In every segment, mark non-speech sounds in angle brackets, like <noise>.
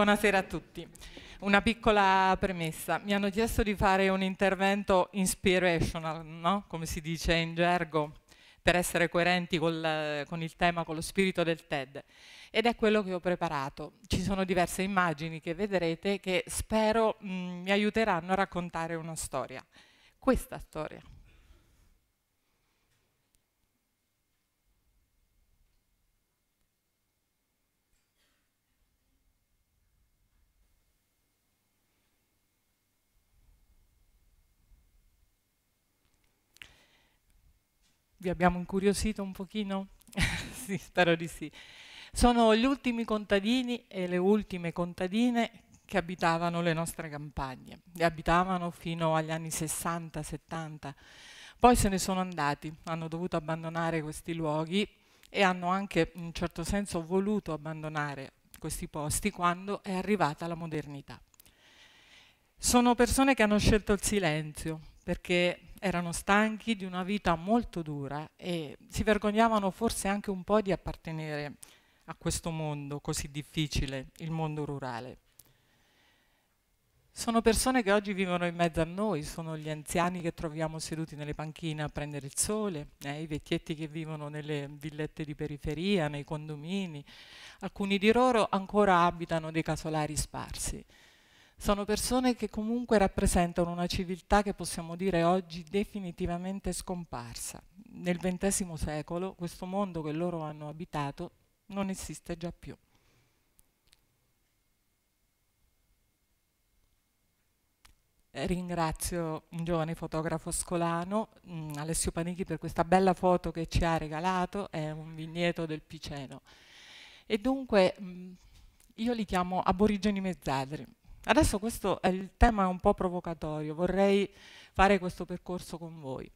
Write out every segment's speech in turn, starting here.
Buonasera a tutti. Una piccola premessa. Mi hanno chiesto di fare un intervento inspirational, no? come si dice in gergo, per essere coerenti col, con il tema, con lo spirito del TED. Ed è quello che ho preparato. Ci sono diverse immagini che vedrete che spero mh, mi aiuteranno a raccontare una storia. Questa storia. Vi abbiamo incuriosito un pochino? <laughs> sì, spero di sì. Sono gli ultimi contadini e le ultime contadine che abitavano le nostre campagne. Le abitavano fino agli anni 60-70. Poi se ne sono andati, hanno dovuto abbandonare questi luoghi e hanno anche in un certo senso voluto abbandonare questi posti quando è arrivata la modernità. Sono persone che hanno scelto il silenzio perché erano stanchi di una vita molto dura e si vergognavano forse anche un po' di appartenere a questo mondo così difficile, il mondo rurale. Sono persone che oggi vivono in mezzo a noi, sono gli anziani che troviamo seduti nelle panchine a prendere il sole, eh, i vecchietti che vivono nelle villette di periferia, nei condomini. Alcuni di loro ancora abitano dei casolari sparsi. Sono persone che comunque rappresentano una civiltà che possiamo dire oggi definitivamente scomparsa. Nel XX secolo questo mondo che loro hanno abitato non esiste già più. Ringrazio un giovane fotografo scolano, mh, mm, Alessio Panichi, per questa bella foto che ci ha regalato, è un vigneto del Piceno. E dunque mh, mm, io li chiamo aborigeni mezzadri, Adesso questo è il tema un po' provocatorio, vorrei fare questo percorso con voi.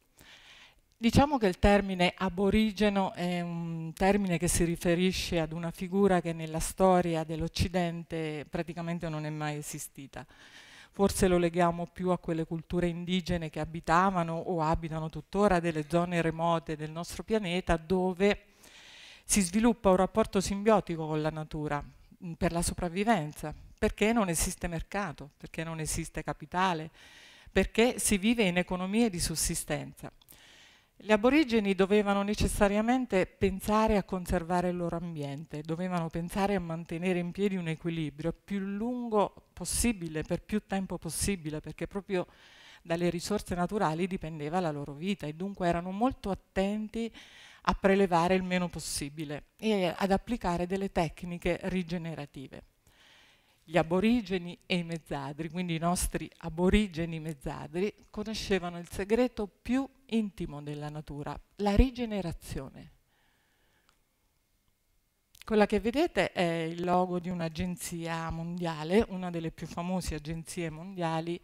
Diciamo che il termine aborigeno è un termine che si riferisce ad una figura che nella storia dell'Occidente praticamente non è mai esistita. Forse lo leghiamo più a quelle culture indigene che abitavano o abitano tuttora delle zone remote del nostro pianeta dove si sviluppa un rapporto simbiotico con la natura per la sopravvivenza, perché non esiste mercato, perché non esiste capitale, perché si vive in economie di sussistenza. Gli aborigeni dovevano necessariamente pensare a conservare il loro ambiente, dovevano pensare a mantenere in piedi un equilibrio più lungo possibile, per più tempo possibile, perché proprio dalle risorse naturali dipendeva la loro vita e dunque erano molto attenti a prelevare il meno possibile e ad applicare delle tecniche rigenerative gli aborigeni e i mezzadri, quindi i nostri aborigeni mezzadri, conoscevano il segreto più intimo della natura, la rigenerazione. Quella che vedete è il logo di un'agenzia mondiale, una delle più famose agenzie mondiali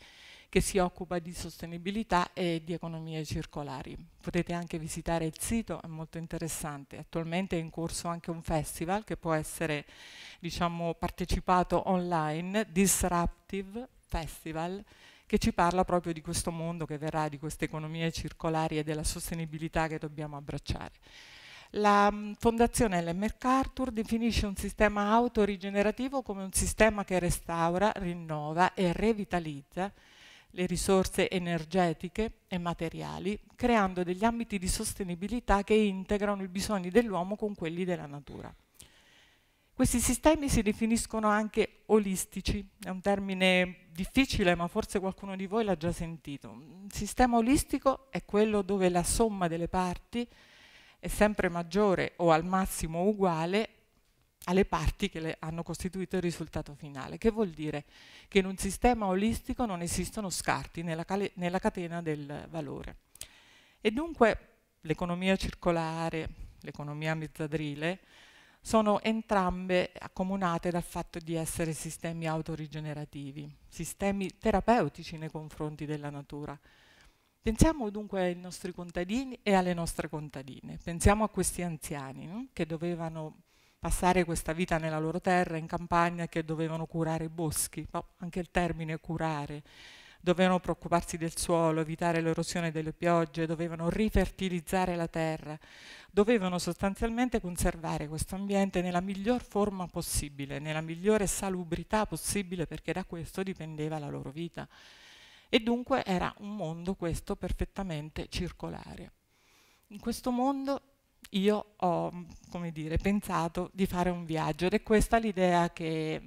che si occupa di sostenibilità e di economie circolari. Potete anche visitare il sito, è molto interessante. Attualmente è in corso anche un festival che può essere diciamo, partecipato online, Disruptive Festival, che ci parla proprio di questo mondo che verrà, di queste economie circolari e della sostenibilità che dobbiamo abbracciare. La mm, Fondazione Ellen MacArthur definisce un sistema autorigenerativo come un sistema che restaura, rinnova e revitalizza le risorse energetiche e materiali, creando degli ambiti di sostenibilità che integrano i bisogni dell'uomo con quelli della natura. Questi sistemi si definiscono anche olistici, è un termine difficile ma forse qualcuno di voi l'ha già sentito. Un sistema olistico è quello dove la somma delle parti è sempre maggiore o al massimo uguale alle parti che hanno costituito il risultato finale, che vuol dire che in un sistema olistico non esistono scarti nella, nella catena del valore. E dunque l'economia circolare, l'economia mezzadrile, sono entrambe accomunate dal fatto di essere sistemi autorigenerativi, sistemi terapeutici nei confronti della natura. Pensiamo dunque ai nostri contadini e alle nostre contadine, pensiamo a questi anziani no? che dovevano passare questa vita nella loro terra, in campagna, che dovevano curare i boschi, anche il termine curare dovevano preoccuparsi del suolo, evitare l'erosione delle piogge, dovevano rifertilizzare la terra, dovevano sostanzialmente conservare questo ambiente nella miglior forma possibile, nella migliore salubrità possibile, perché da questo dipendeva la loro vita. E dunque era un mondo questo perfettamente circolare. In questo mondo io ho, dire, pensato di fare un viaggio ed è questa l'idea che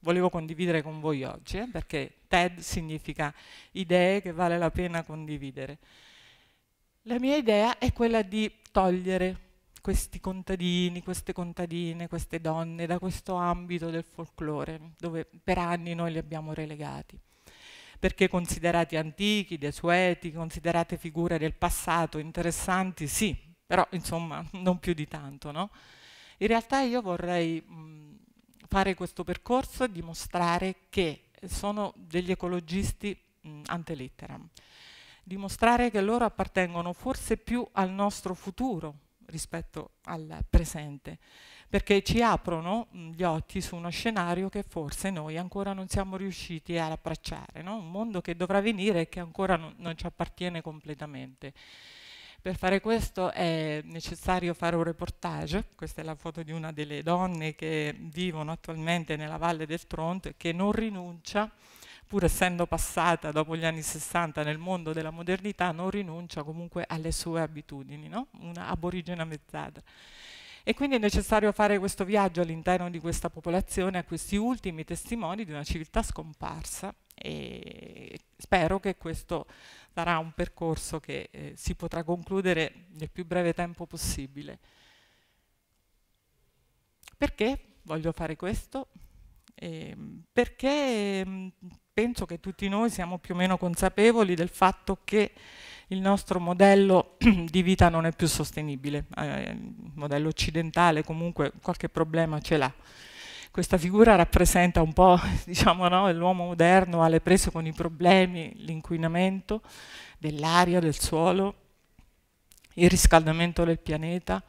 volevo condividere con voi oggi, eh, perché TED significa idee che vale la pena condividere. La mia idea è quella di togliere questi contadini, queste contadine, queste donne da questo ambito del folklore, dove per anni noi li abbiamo relegati. Perché considerati antichi, desueti, considerate figure del passato interessanti, sì, però insomma <laughs> non più di tanto, no? In realtà io vorrei mh, fare questo percorso e dimostrare che sono degli ecologisti mh, ante litteram, dimostrare che loro appartengono forse più al nostro futuro rispetto al presente, perché ci aprono gli occhi su uno scenario che forse noi ancora non siamo riusciti ad abbracciare, no? un mondo che dovrà venire e che ancora non, non ci appartiene completamente. Per fare questo è necessario fare un reportage, questa è la foto di una delle donne che vivono attualmente nella Valle del Tronto e che non rinuncia, pur essendo passata dopo gli anni 60 nel mondo della modernità, non rinuncia comunque alle sue abitudini, no? una aborigena mezzadra. E quindi è necessario fare questo viaggio all'interno di questa popolazione, a questi ultimi testimoni di una civiltà scomparsa e spero che questo sarà un percorso che eh, si potrà concludere nel più breve tempo possibile. Perché voglio fare questo? Eh, perché mm, penso che tutti noi siamo più o meno consapevoli del fatto che il nostro modello <clears throat> di vita non è più sostenibile, eh, il modello occidentale comunque qualche problema ce l'ha questa figura rappresenta un po' <laughs> diciamo, no, l'uomo moderno alle prese con i problemi, l'inquinamento dell'aria, del suolo, il riscaldamento del pianeta,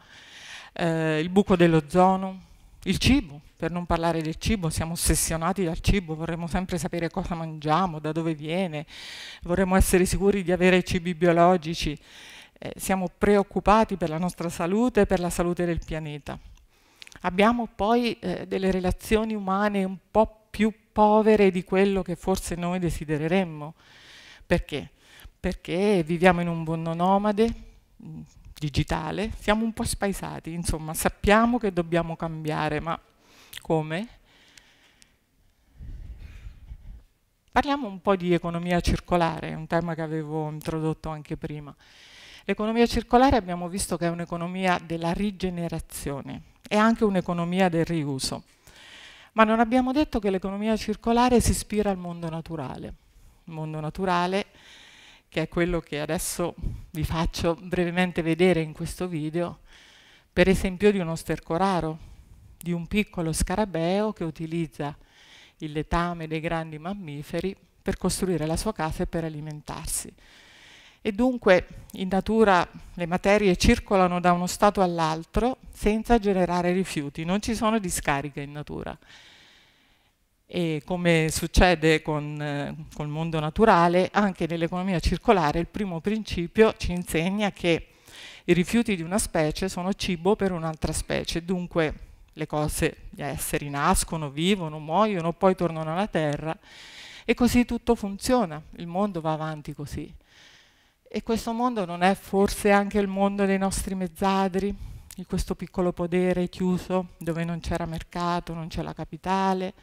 eh, il buco dell'ozono, il cibo, per non parlare del cibo, siamo ossessionati dal cibo, vorremmo sempre sapere cosa mangiamo, da dove viene, vorremmo essere sicuri di avere cibi biologici, eh, siamo preoccupati per la nostra salute e per la salute del pianeta. Abbiamo poi eh, delle relazioni umane un po' più povere di quello che forse noi desidereremmo. Perché? Perché viviamo in un mondo nomade, mm, digitale, siamo un po' spaesati, insomma, sappiamo che dobbiamo cambiare, ma come? Parliamo un po' di economia circolare, un tema che avevo introdotto anche prima. L'economia circolare abbiamo visto che è un'economia della rigenerazione, è anche un'economia del riuso. Ma non abbiamo detto che l'economia circolare si ispira al mondo naturale. Il mondo naturale, che è quello che adesso vi faccio brevemente vedere in questo video, per esempio di uno sterco raro, di un piccolo scarabeo che utilizza il letame dei grandi mammiferi per costruire la sua casa e per alimentarsi e dunque in natura le materie circolano da uno stato all'altro senza generare rifiuti, non ci sono discariche in natura. E come succede con, eh, col mondo naturale, anche nell'economia circolare il primo principio ci insegna che i rifiuti di una specie sono cibo per un'altra specie, dunque le cose, gli esseri nascono, vivono, muoiono, poi tornano alla terra e così tutto funziona, il mondo va avanti così. E questo mondo non è forse anche il mondo dei nostri mezzadri, di questo piccolo podere chiuso dove non c'era mercato, non c'è la capitale,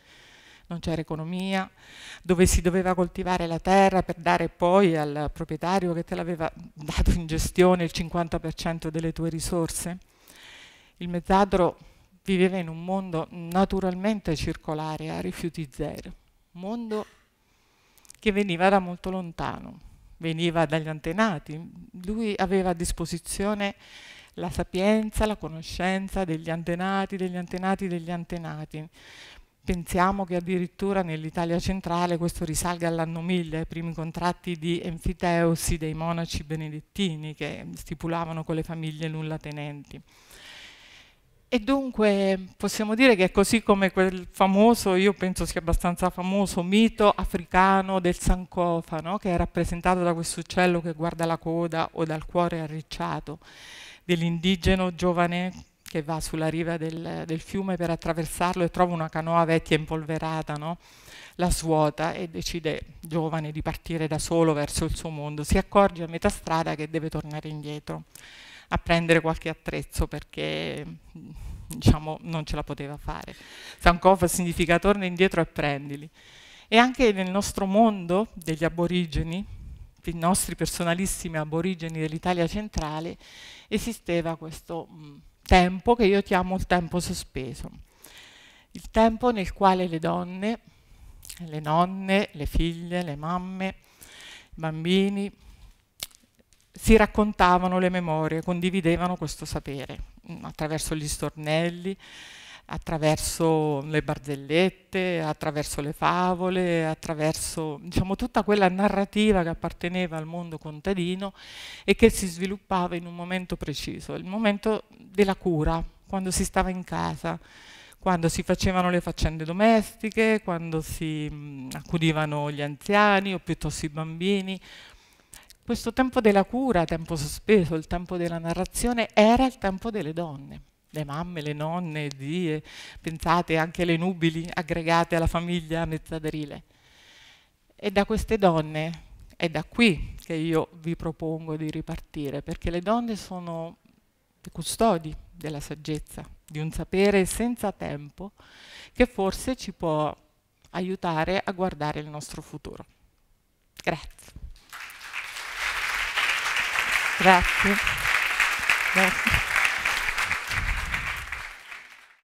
non c'era economia, dove si doveva coltivare la terra per dare poi al proprietario che te l'aveva <laughs> dato in gestione il 50% delle tue risorse. Il mezzadro viveva in un mondo naturalmente circolare, a rifiuti zero, un mondo che veniva da molto lontano veniva dagli antenati. Lui aveva a disposizione la sapienza, la conoscenza degli antenati, degli antenati, degli antenati. Pensiamo che addirittura nell'Italia centrale questo risalga all'anno 1000, ai primi contratti di enfiteusi dei monaci benedettini che stipulavano con le famiglie nulla tenenti. E dunque possiamo dire che così come quel famoso, io penso sia abbastanza famoso, mito africano del Sankofa, che è rappresentato da questo uccello che guarda la coda o dal cuore arricciato, dell'indigeno giovane che va sulla riva del, del, fiume per attraversarlo e trova una canoa vecchia impolverata, no? la svuota e decide, giovane, di partire da solo verso il suo mondo. Si accorge a metà strada che deve tornare indietro a prendere qualche attrezzo perché diciamo, non ce la poteva fare. Sankov significa torna indietro e prendili. E anche nel nostro mondo degli aborigeni, i nostri personalissimi aborigeni dell'Italia centrale, esisteva questo mm, tempo che io chiamo il tempo sospeso. Il tempo nel quale le donne, le nonne, le figlie, le mamme, i bambini, si raccontavano le memorie, condividevano questo sapere mm, attraverso gli stornelli, attraverso le barzellette, attraverso le favole, attraverso diciamo, tutta quella narrativa che apparteneva al mondo contadino e che si sviluppava in un momento preciso, il momento della cura, quando si stava in casa, quando si facevano le faccende domestiche, quando si mm, accudivano gli anziani o piuttosto i bambini, questo tempo della cura, tempo sospeso, il tempo della narrazione, era il tempo delle donne, le mamme, le nonne, zie, pensate anche le nubili aggregate alla famiglia mezzaderile. E da queste donne è da qui che io vi propongo di ripartire, perché le donne sono i custodi della saggezza, di un sapere senza tempo che forse ci può aiutare a guardare il nostro futuro. Grazie. Grazie. Grazie.